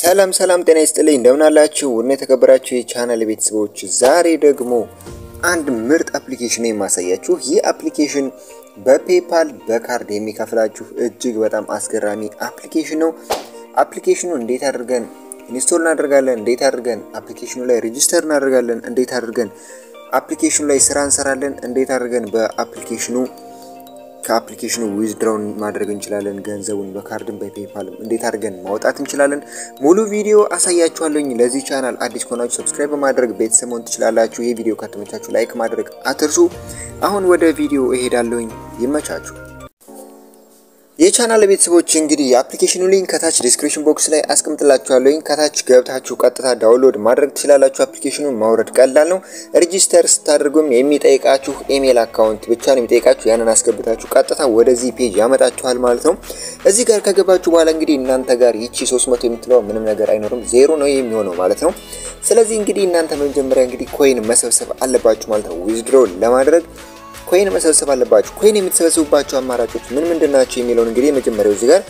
ሰላም ሰላም፣ ጤና ይስጥልኝ እንደምን አላችሁ? እና የተከበራችሁ የቻናል ቤተሰቦች ዛሬ ደግሞ አንድ ምርጥ application የማሳያችሁ። ይህ application በ PayPal በካርድ የሚከፍላችሁ እጅግ በጣም አስገራሚ application ነው። application ኑ እንዴት አድርገን install እናደርጋለን፣ እንዴት አድርገን application ኑ ላይ register እናደርጋለን፣ እንዴት አድርገን application ኑ ላይ ስራ እንሰራለን፣ እንዴት አድርገን በአፕሊኬሽኑ ከአፕሊኬሽኑ ዊዝድራውን ማድረግ እንችላለን። ገንዘቡን በካርድም በ PayPal ም እንዴት አድርገን ማውጣት እንችላለን። ሙሉ ቪዲዮ አሳያችኋለሁኝ። ለዚህ ቻናል አዲስ ከሆናችሁ subscribe በማድረግ ቤተሰብ መሆን ትችላላችሁ። ይህ ቪዲዮ ከተመቻችሁ like ማድረግ አትርሱ። አሁን ወደ ቪዲዮ እሄዳለሁኝ። ይመቻችሁ። የቻናል ቤተሰቦች እንግዲህ የ application ኑ link ከታች description box ላይ አስቀምጥላችኋለሁ። ከታች ገብታችሁ ቀጥታ download ማድረግ ትችላላችሁ። application ኑን ማውረድ ቀላል ነው። register ስታደርጉም የሚጠይቃችሁ email account ብቻ ነው የሚጠይቃችሁ። ያንን አስገብታችሁ ቀጥታ ወደዚህ page ያመጣችኋል ማለት ነው። እዚህ ጋር ከገባችሁ በኋላ እንግዲህ እናንተ ጋር ይቺ 300 የምትለው ምንም ነገር አይኖርም፣ ዜሮ ነው የሚሆነው ማለት ነው። ስለዚህ እንግዲህ እናንተ መጀመሪያ እንግዲህ coin መሰብሰብ አለባችሁ ማለት ነው። withdraw ለማድረግ coin መሰብሰብ አለባችሁ። coin የምትሰበስቡባቸው አማራጮች ምን ምንድን ናቸው የሚለውን እንግዲህ የመጀመሪያው እዚህ ጋር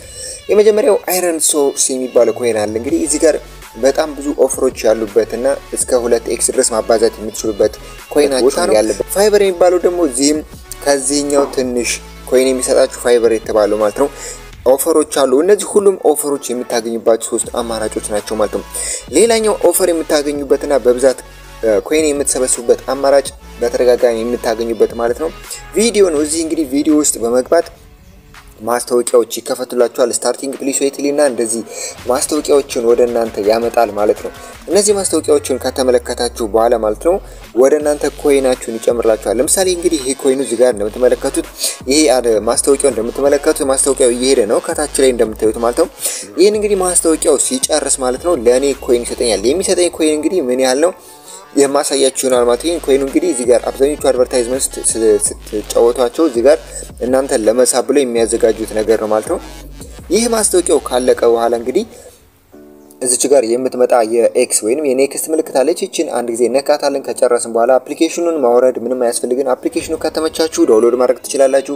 የመጀመሪያው ironSource የሚባለው coin አለ። እንግዲህ እዚህ ጋር በጣም ብዙ offer ኦች ያሉበት እና እስከ ሁለት X ድረስ ማባዛት የምትችሉበት coin ኣችሁ ያለበት። Fyber የሚባለው ደግሞ እዚህም ከዚህኛው ትንሽ coin የሚሰጣችሁ Fyber የተባለው ማለት ነው offer ኦች አሉ። እነዚህ ሁሉም offer ኦች የምታገኙባቸው ሶስት አማራጮች ናቸው ማለት ነው። ሌላኛው offer የምታገኙበትና በብዛት coin የምትሰበስቡበት አማራጭ በተደጋጋሚ የምታገኙበት ማለት ነው ቪዲዮ ነው። እዚህ እንግዲህ ቪዲዮ ውስጥ በመግባት ማስታወቂያዎች ይከፈቱላችኋል። starting please wait ይል እና እንደዚህ ማስታወቂያዎችን ወደ እናንተ ያመጣል ማለት ነው። እነዚህ ማስታወቂያዎችን ከተመለከታችሁ በኋላ ማለት ነው ወደ እናንተ coin ኣችሁን ይጨምርላችኋል። ለምሳሌ እንግዲህ ይሄ coin ኑ እዚህ ጋር እንደምትመለከቱት ይሄ ማስታወቂያው እንደምትመለከቱት ማስታወቂያው እየሄደ ነው ከታች ላይ እንደምታዩት ማለት ነው። ይህን እንግዲህ ማስታወቂያው ሲጨርስ ማለት ነው ለእኔ coin ይሰጠኛል። የሚሰጠኝ coin እንግዲህ ምን ያህል ነው የማሳያችሁ ይሆናል ማለት ነው። coin ኑ እንግዲህ እዚህ ጋር አብዛኞቹ advertisement ስትጫወቷቸው እዚህ ጋር እናንተን ለመሳብ ብለው የሚያዘጋጁት ነገር ነው ማለት ነው። ይህ ማስታወቂያው ካለቀ በኋላ እንግዲህ እዚች ጋር የምትመጣ የ X ወይንም የ next ምልክት አለች። ይችን አንድ ጊዜ ነካታለን። ከጨረስን በኋላ application ኑን ማውረድ ምንም አያስፈልግን። application ኑ ከተመቻችሁ download ማድረግ ትችላላችሁ፣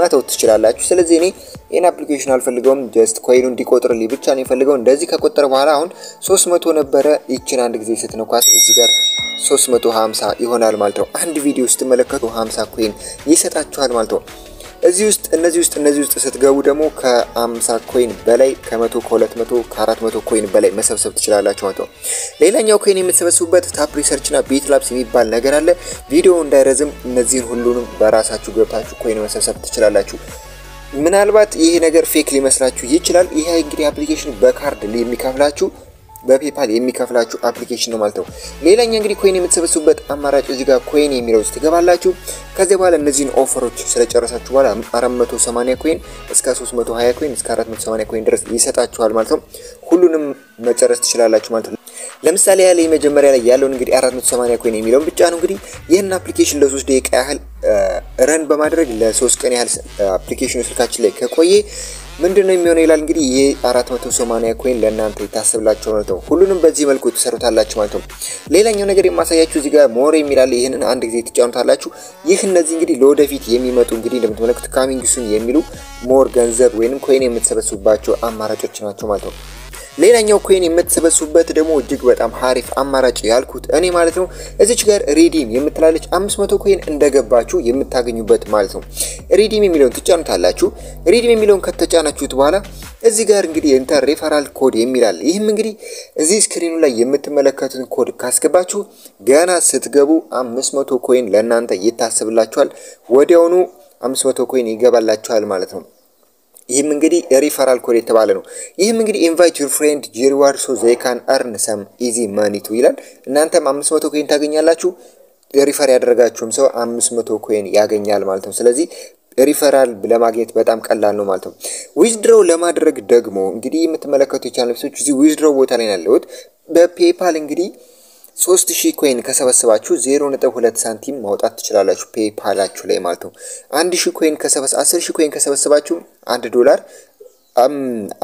መተው ትችላላችሁ። ስለዚህ እኔ ይህን application አልፈልገውም። just coin ኑ እንዲቆጥርልኝ ብቻ ነው የፈልገው። እንደዚህ ከቆጠረ በኋላ አሁን 300 ነበረ። ይችን አንድ ጊዜ ስትነኳት እዚህ ጋር 350 ይሆናል ማለት ነው። አንድ ቪዲዮ ስትመለከቱ 50 coin ይሰጣችኋል ማለት ነው። እዚህ ውስጥ እነዚህ ውስጥ እነዚህ ውስጥ ስትገቡ ደግሞ ከ50 coin በላይ ከ100 ከ200 ከ400 coin በላይ መሰብሰብ ትችላላችሁ ማለት ነው። ሌላኛው coin የምትሰበስቡበት TapResearch እና BitLabs የሚባል ነገር አለ። ቪዲዮ እንዳይረዝም እነዚህን ሁሉንም በራሳችሁ ገብታችሁ coin መሰብሰብ ትችላላችሁ። ምናልባት ይሄ ነገር fake ሊመስላችሁ ይችላል። ይሄ እንግዲህ application በካርድ የሚከፍላችሁ በ PayPal የሚከፍላችሁ application ነው ማለት ነው። ሌላኛ እንግዲህ coin የምትሰበስቡበት አማራጭ እዚህ ጋር coin የሚለው ውስጥ ትገባላችሁ። ከዚህ በኋላ እነዚህን offer ኦች ስለጨረሳችሁ በኋላ 480 coin እስከ 320 coin እስከ 480 coin ድረስ ይሰጣችኋል ማለት ነው። ሁሉንም መጨረስ ትችላላችሁ ማለት ነው። ለምሳሌ ያለ የመጀመሪያ ላይ ያለውን እንግዲህ 480 coin የሚለውን ብቻ ነው እንግዲህ ይህን application ለሶስት ደቂቃ ያህል run በማድረግ ለሶስት ቀን ያህል application ኑ ስልካችን ላይ ከቆየ ምንድን ነው የሚሆነው ይላል እንግዲህ ይህ 480 coin ለእናንተ የታሰብላቸው ማለት ነው። ሁሉንም በዚህ መልኩ ትሰሩታላችሁ ማለት ነው። ሌላኛው ነገር የማሳያችሁ እዚህ ጋር more የሚላል ይህንን አንድ ጊዜ ትጫኑታላችሁ። ይህ እነዚህ እንግዲህ ለወደፊት የሚመጡ እንግዲህ እንደምትመለከቱት coming soon የሚሉ more ገንዘብ ወይንም coin የምትሰበስቡባቸው አማራጮች ናቸው ማለት ነው። ሌላኛው coin የምትሰበስቡበት ደግሞ እጅግ በጣም ሀሪፍ አማራጭ ያልኩት እኔ ማለት ነው እዚች ጋር redeem የምትላለች 500 coin እንደገባችሁ የምታገኙበት ማለት ነው። redeem የሚለውን ትጫኑታላችሁ። redeem የሚለውን ከተጫናችሁት በኋላ እዚህ ጋር እንግዲህ enter referral code የሚላል ይህም እንግዲህ እዚህ screen ኑ ላይ የምትመለከቱትን ኮድ ካስገባችሁ ገና ስትገቡ 500 coin ለእናንተ ይታሰብላችኋል። ወዲያውኑ 500 coin ይገባላችኋል ማለት ነው። ይህም እንግዲህ referral code የተባለ ነው። ይህም እንግዲህ invite your friend get reward so they earn some easy money too ይላል። እናንተም 500 coin ታገኛላችሁ። refer ያደረጋችሁም ሰው 500 coin ያገኛል ማለት ነው። ስለዚህ ሪፈራል ለማግኘት በጣም ቀላል ነው ማለት ነው። withdraw ለማድረግ ደግሞ እንግዲህ የምትመለከቱ የቻናል ቤተሰቦች እዚህ withdraw ቦታ ላይ ያለሁት በ PayPal እንግዲህ ሶስት ሺህ coin ከሰበሰባችሁ ዜሮ ነጥብ ሁለት ሳንቲም ማውጣት ትችላላችሁ PayPal ኣችሁ ላይ ማለት ነው። አንድ ሺህ coin ከሰበስ አስር ሺህ coin ከሰበሰባችሁ አንድ ዶላር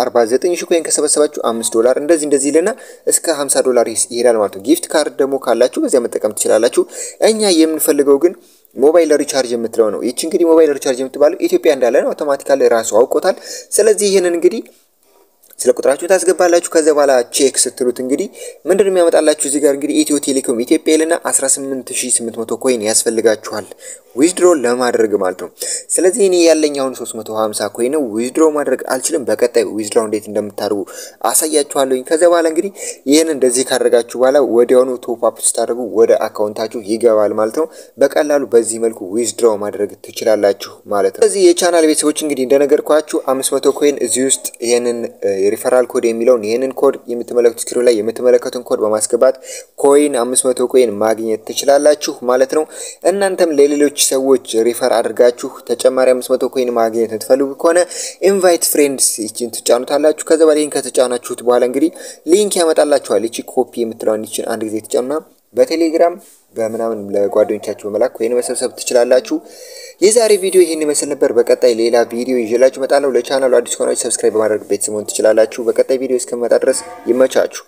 አርባ ዘጠኝ ሺህ coin ከሰበሰባችሁ አምስት ዶላር እንደዚህ እንደዚህ ይልና እስከ ሀምሳ ዶላር ይሄዳል ማለት ነው። gift card ደግሞ ካላችሁ በዚያ መጠቀም ትችላላችሁ። እኛ የምንፈልገው ግን mobile recharge የምትለው ነው። ይቺ እንግዲህ mobile recharge የምትባለው ኢትዮጵያ እንዳለ ነው። automatically ራሱ አውቆታል። ስለዚህ ይህንን እንግዲህ ስለ ቁጥራችሁ ታስገባላችሁ። ከዛ በኋላ check ስትሉት እንግዲህ ምንድን የሚያመጣላችሁ እዚህ ጋር እንግዲህ ኢትዮ ቴሌኮም ኢትዮጵያ ይልና 18800 coin ያስፈልጋችኋል withdraw ለማድረግ ማለት ነው። ስለዚህ እኔ ያለኝ አሁን 350 coin withdraw ማድረግ አልችልም። በቀጣይ withdraw እንዴት እንደምታደርጉ አሳያችኋለሁኝ። ከዚያ በኋላ እንግዲህ ይህን እንደዚህ ካደረጋችሁ በኋላ ወዲያውኑ top up ስታደርጉ ወደ account ኣችሁ ይገባል ማለት ነው። በቀላሉ በዚህ መልኩ withdraw ማድረግ ትችላላችሁ ማለት ነው። ስለዚህ የቻናል ቤተሰቦች እንግዲህ እንደነገርኳችሁ 500 coin እዚህ ውስጥ ይህንን የ referral code የሚለውን ይህንን ኮድ የምትመለከቱት screen ላይ የምትመለከቱን ኮድ በማስገባት coin 500 coin ማግኘት ትችላላችሁ ማለት ነው። እናንተም ለሌሎች ሰዎች refer አድርጋችሁ ተጨማሪ 500 coin ማግኘት የምትፈልጉ ከሆነ invite friends ይችን ትጫኑታላችሁ። ከዛ በላይ ከተጫናችሁት በኋላ እንግዲህ link ያመጣላችኋል። ይቺ ኮፒ የምትለውን ይችን አንድ ጊዜ ትጫኑና በቴሌግራም በምናምን ለጓደኞቻችሁ በመላክ coin መሰብሰብ ትችላላችሁ። የዛሬ ቪዲዮ ይህን ይመስል ነበር። በቀጣይ ሌላ ቪዲዮ ይዤላችሁ እመጣለሁ። ለቻናሉ አዲስ ከሆናችሁ subscribe በማድረግ ቤተሰብ መሆን ትችላላችሁ። በቀጣይ ቪዲዮ እስከመጣ ድረስ ይመቻችሁ።